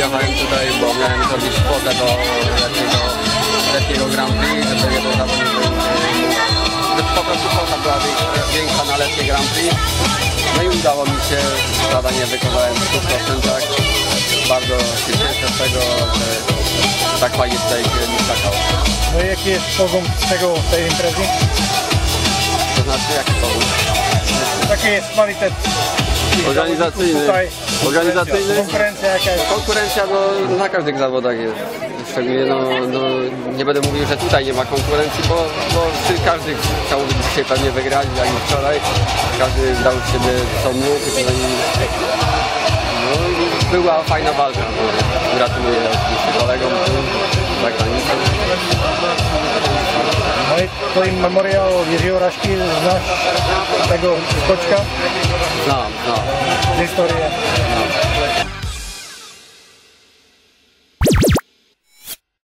przyjechałem tutaj, bo miałem zrobić kwotę do letniego, letniego Grand Prix, żeby jeden zawodnik był, po prostu kwota była większa, na letnie Grand Prix. No i udało mi się, zadanie wykonałem w 100%. Bardzo się cieszę z tego, że tak fajnie tutaj mi skakał. No i jaki jest poziom tego, tej imprezy? To znaczy jaki powód? Jaki jest kwalitet Organizacyjny. Tutaj, Organizacyjny. konkurencja jaka jest? Konkurencja no, na każdych zawodach jest. Szczególnie no, no, nie będę mówił, że tutaj nie ma konkurencji, bo, bo przy- każdy chciał dzisiaj pewnie wygrać, jak i wczoraj. Każdy dał z siebie co mógł. No i, no, była fajna walka. No. Gratuluję oczywiście kolegom za granicą. No i to im memoriał Jerzego Raśki, znasz tego skoczka, Znam, znam. historię.